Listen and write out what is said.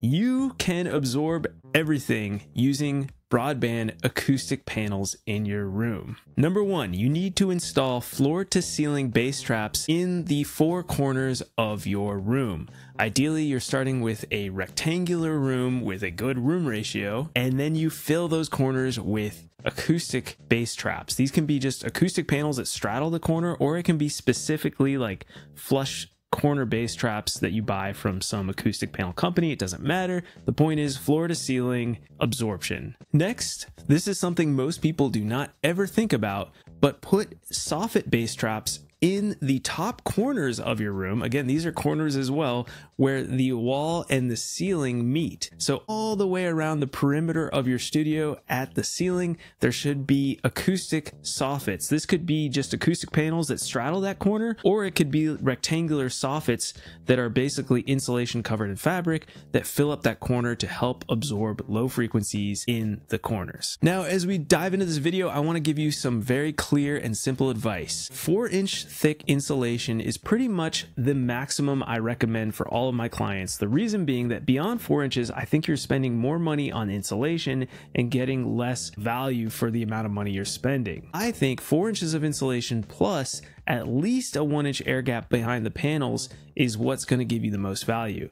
You can absorb everything using broadband acoustic panels in your room. Number one, you need to install floor to ceiling bass traps in the four corners of your room. Ideally, you're starting with a rectangular room with a good room ratio, and then you fill those corners with acoustic bass traps. These can be just acoustic panels that straddle the corner, or it can be specifically like flush corner bass traps that you buy from some acoustic panel company. It doesn't matter. The point is floor to ceiling absorption. Next, this is something most people do not ever think about, but put soffit bass traps in the top corners of your room. Again, these are corners as well where the wall and the ceiling meet. So all the way around the perimeter of your studio at the ceiling, there should be acoustic soffits. This could be just acoustic panels that straddle that corner, or it could be rectangular soffits that are basically insulation covered in fabric that fill up that corner to help absorb low frequencies in the corners. Now, as we dive into this video, I want to give you some very clear and simple advice. Four inch thick insulation is pretty much the maximum I recommend for all of my clients. The reason being that beyond four inches, I think you're spending more money on insulation and getting less value for the amount of money you're spending. I think four inches of insulation plus at least a one inch air gap behind the panels is what's going to give you the most value.